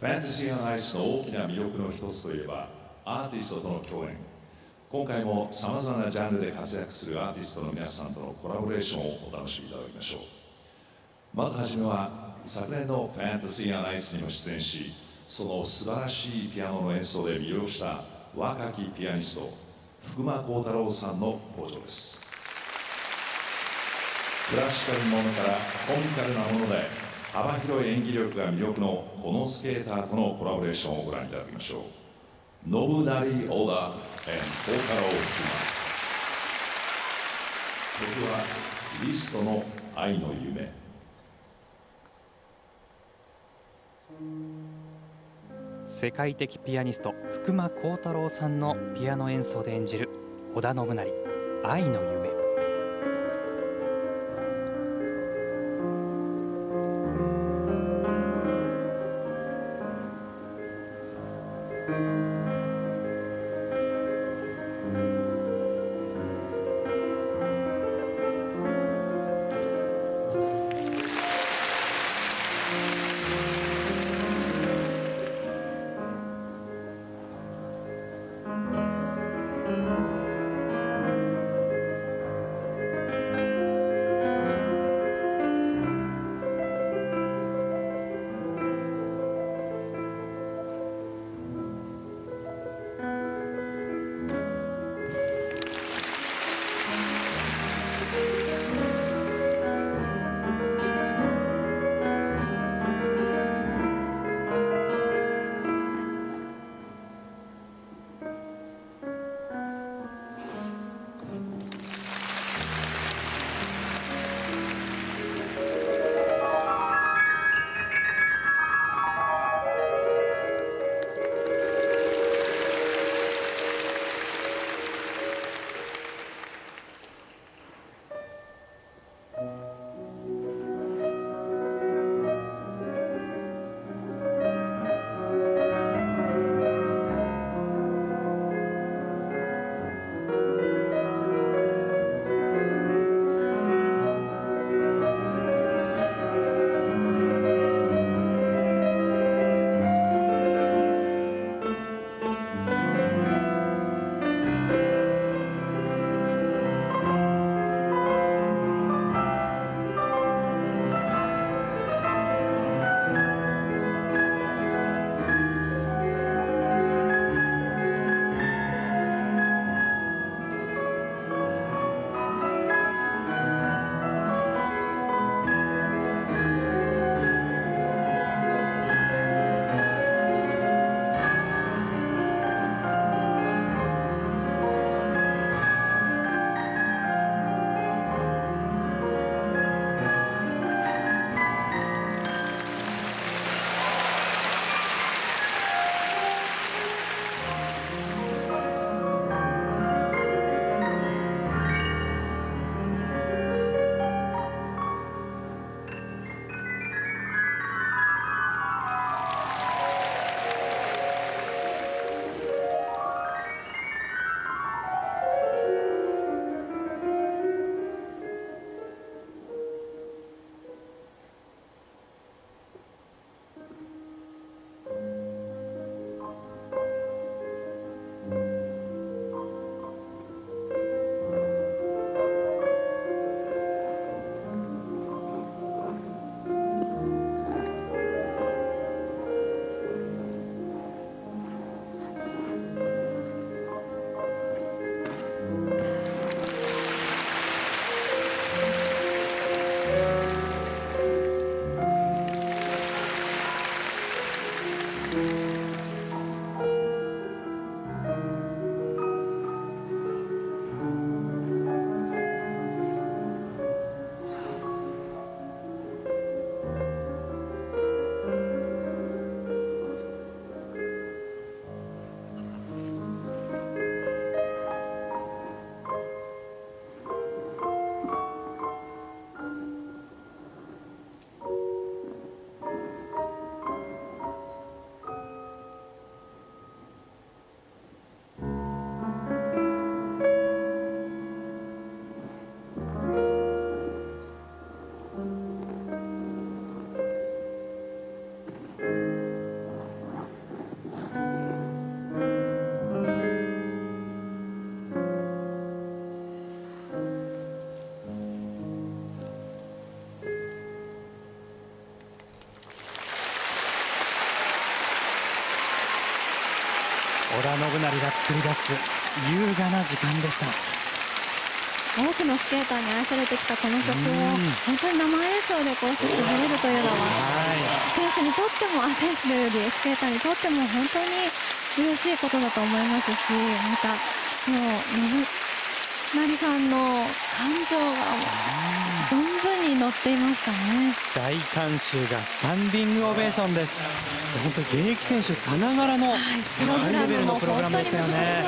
ファンタジーアイスの大きな魅力の一つといえばアーティストとの共演。今回もさまざまなジャンルで活躍するアーティストの皆さんとのコラボレーションをお楽しみいただきましょう。まずはじめは昨年のファンタジーアイスにも出演しその素晴らしいピアノの演奏で魅了した若きピアニスト福間幸太郎さんの登場ですクラシカルなものからコミカルなもので幅広い演技力が魅力のこのスケーターとのコラボレーションをご覧いただきましょう。信成オーダー and 幸太郎福間曲はリストの愛の夢。世界的ピアニスト福間幸太郎さんのピアノ演奏で演じる織田信成「愛の夢」織田信成が作り出す優雅な時間でした。多くのスケーターに愛されてきたこの曲を本当に生演奏でこうして滑れるというのは選手にとってもあ選手というよりスケーターにとっても本当に嬉しいことだと思いますしまたもう信成さんの感情が存分に乗っていましたね。大観衆がスタンディングオベーションです。本当に現役選手さながらのハイレベルのプログラムでしたよね。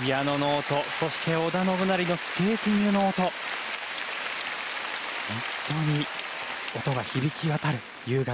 ピアノの音そして織田信成のスケーティングの音。本当に音が響き渡る優雅